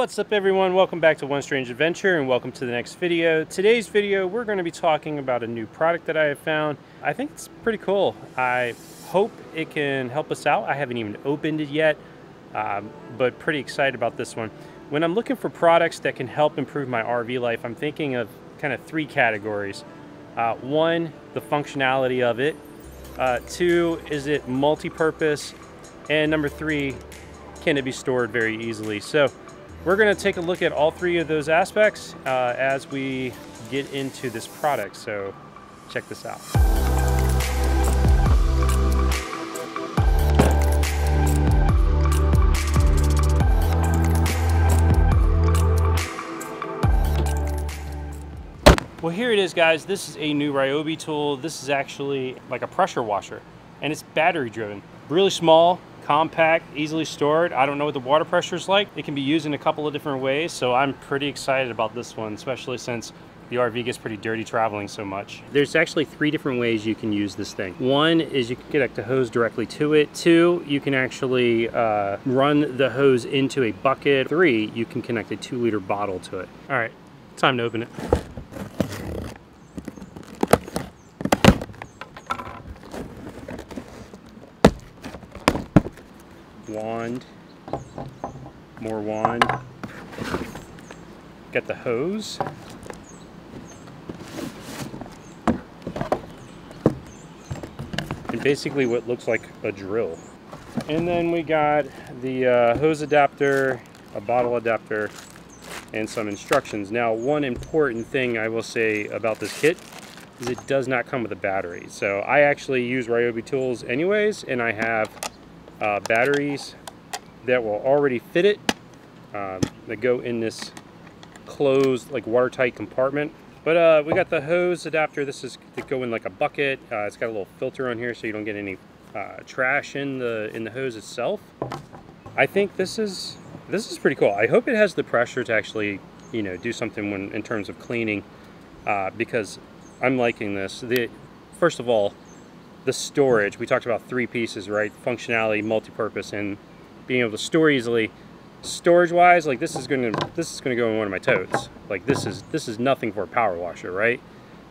What's up everyone? Welcome back to One Strange Adventure and welcome to the next video. Today's video we're going to be talking about a new product that I have found. I think it's pretty cool. I hope it can help us out. I haven't even opened it yet, um, but pretty excited about this one. When I'm looking for products that can help improve my RV life, I'm thinking of kind of three categories. Uh, one, the functionality of it. Uh, two, is it multi-purpose? And number three, can it be stored very easily? So we're gonna take a look at all three of those aspects uh, as we get into this product. So check this out. Well, here it is, guys. This is a new Ryobi tool. This is actually like a pressure washer, and it's battery driven. Really small, compact, easily stored. I don't know what the water pressure is like. It can be used in a couple of different ways, so I'm pretty excited about this one, especially since the RV gets pretty dirty traveling so much. There's actually three different ways you can use this thing. One is you can connect a hose directly to it. Two, you can actually uh, run the hose into a bucket. Three, you can connect a two liter bottle to it. All right, time to open it. Wand, more wand. Got the hose. And basically what looks like a drill. And then we got the uh, hose adapter, a bottle adapter, and some instructions. Now, one important thing I will say about this kit is it does not come with a battery. So I actually use Ryobi tools anyways, and I have uh, batteries that will already fit it um, that go in this closed like watertight compartment. But uh, we got the hose adapter. This is to go in like a bucket. Uh, it's got a little filter on here so you don't get any uh, trash in the in the hose itself. I think this is this is pretty cool. I hope it has the pressure to actually you know do something when in terms of cleaning uh, because I'm liking this. The first of all the storage, we talked about three pieces, right? Functionality, multi-purpose, and being able to store easily. Storage wise, like this is gonna this is gonna go in one of my totes. Like this is this is nothing for a power washer, right?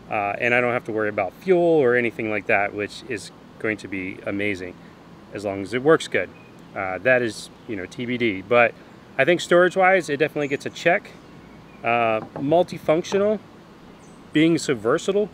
Uh, and I don't have to worry about fuel or anything like that, which is going to be amazing as long as it works good. Uh, that is, you know, TBD. But I think storage wise, it definitely gets a check. Uh, multifunctional, being so versatile,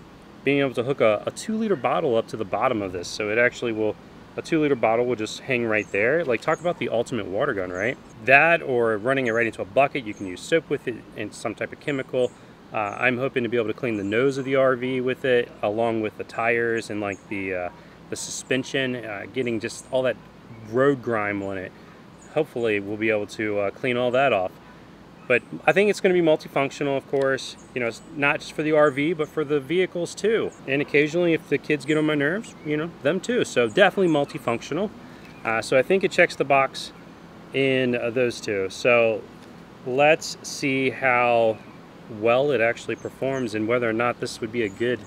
being able to hook a, a two liter bottle up to the bottom of this. So it actually will, a two liter bottle will just hang right there. Like talk about the ultimate water gun, right? That or running it right into a bucket. You can use soap with it and some type of chemical. Uh, I'm hoping to be able to clean the nose of the RV with it, along with the tires and like the, uh, the suspension, uh, getting just all that road grime on it. Hopefully we'll be able to uh, clean all that off. But I think it's going to be multifunctional, of course. You know, it's not just for the RV, but for the vehicles too. And occasionally, if the kids get on my nerves, you know, them too. So definitely multifunctional. Uh, so I think it checks the box in uh, those two. So let's see how well it actually performs and whether or not this would be a good,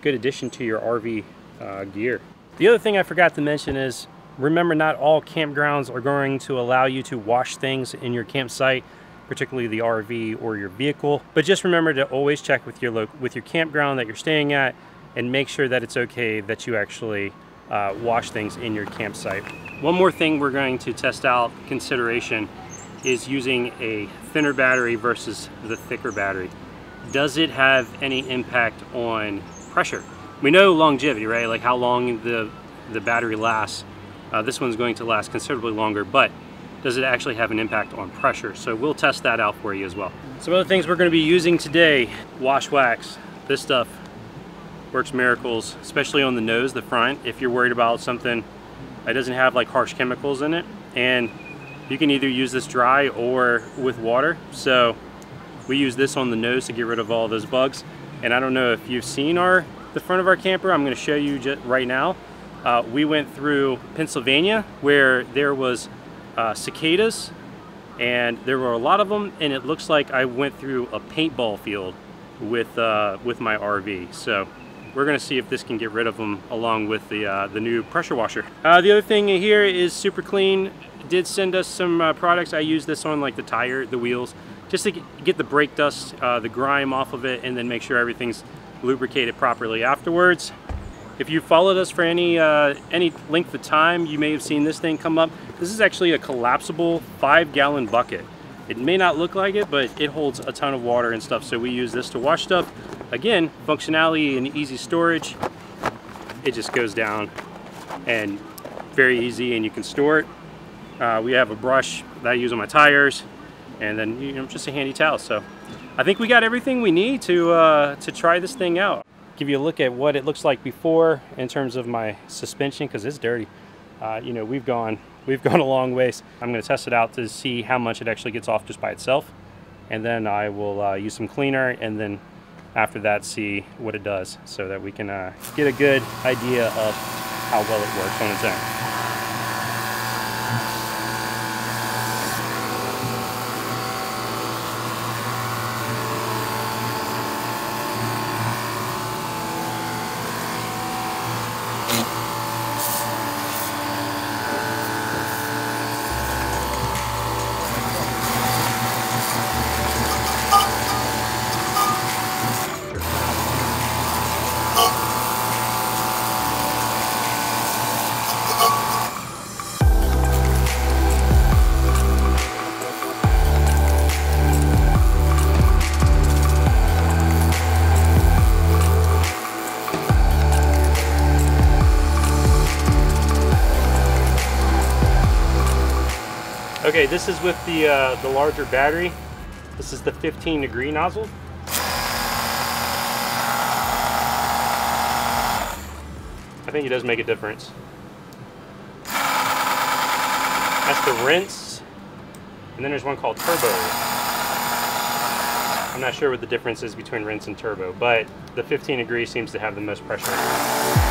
good addition to your RV uh, gear. The other thing I forgot to mention is remember not all campgrounds are going to allow you to wash things in your campsite particularly the RV or your vehicle. But just remember to always check with your with your campground that you're staying at and make sure that it's okay that you actually uh, wash things in your campsite. One more thing we're going to test out consideration is using a thinner battery versus the thicker battery. Does it have any impact on pressure? We know longevity, right? Like how long the, the battery lasts. Uh, this one's going to last considerably longer, but does it actually have an impact on pressure? So we'll test that out for you as well. Some other things we're gonna be using today, wash wax. This stuff works miracles, especially on the nose, the front, if you're worried about something that doesn't have like harsh chemicals in it. And you can either use this dry or with water. So we use this on the nose to get rid of all those bugs. And I don't know if you've seen our the front of our camper. I'm gonna show you just right now. Uh, we went through Pennsylvania where there was uh, cicadas and there were a lot of them and it looks like I went through a paintball field with uh, with my RV so we're gonna see if this can get rid of them along with the, uh, the new pressure washer. Uh, the other thing here is Super Clean did send us some uh, products. I use this on like the tire, the wheels, just to get the brake dust, uh, the grime off of it, and then make sure everything's lubricated properly afterwards. If you followed us for any uh, any length of time, you may have seen this thing come up. This is actually a collapsible five gallon bucket. It may not look like it, but it holds a ton of water and stuff. So we use this to wash stuff. Again, functionality and easy storage. It just goes down and very easy and you can store it. Uh, we have a brush that I use on my tires and then you know just a handy towel. So I think we got everything we need to, uh, to try this thing out. Give you a look at what it looks like before in terms of my suspension because it's dirty. Uh, you know, we've gone we've gone a long ways. I'm going to test it out to see how much it actually gets off just by itself. And then I will uh, use some cleaner and then after that see what it does so that we can uh, get a good idea of how well it works on its own. Okay, this is with the, uh, the larger battery. This is the 15 degree nozzle. I think it does make a difference. That's the rinse. And then there's one called turbo. I'm not sure what the difference is between rinse and turbo, but the 15 degree seems to have the most pressure.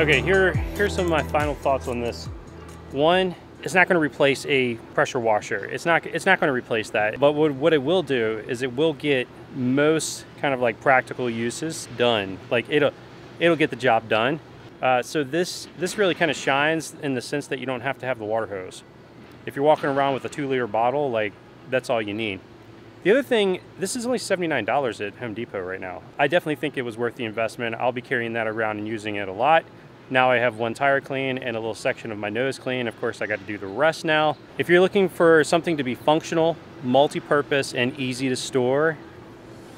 Okay, here, here's some of my final thoughts on this. One, it's not going to replace a pressure washer. It's not, it's not going to replace that. But what, what it will do is it will get most kind of like practical uses done. Like it'll, it'll get the job done. Uh, so this, this really kind of shines in the sense that you don't have to have the water hose. If you're walking around with a two liter bottle, like that's all you need. The other thing, this is only $79 at Home Depot right now. I definitely think it was worth the investment. I'll be carrying that around and using it a lot. Now I have one tire clean and a little section of my nose clean. Of course, I got to do the rest now. If you're looking for something to be functional, multi-purpose, and easy to store,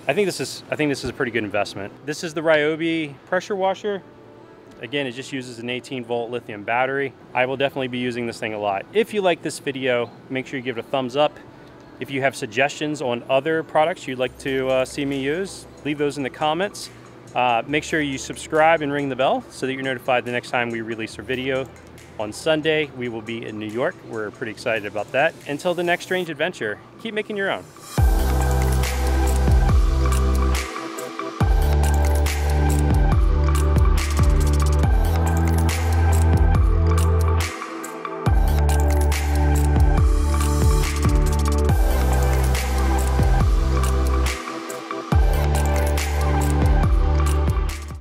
I think this is I think this is a pretty good investment. This is the Ryobi pressure washer. Again, it just uses an 18 volt lithium battery. I will definitely be using this thing a lot. If you like this video, make sure you give it a thumbs up. If you have suggestions on other products you'd like to uh, see me use, leave those in the comments. Uh, make sure you subscribe and ring the bell so that you're notified the next time we release our video. On Sunday, we will be in New York. We're pretty excited about that. Until the next strange adventure, keep making your own.